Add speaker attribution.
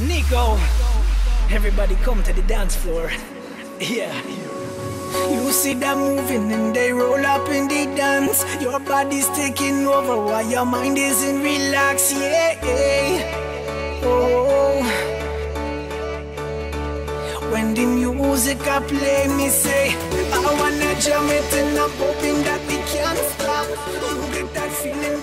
Speaker 1: Nico, everybody come to the dance floor. Yeah. You see them moving and they roll up in the dance. Your body's taking over while your mind isn't relaxed. Yeah. Oh. When the music I play, me say, I wanna jam it and I'm hoping that we can't stop. You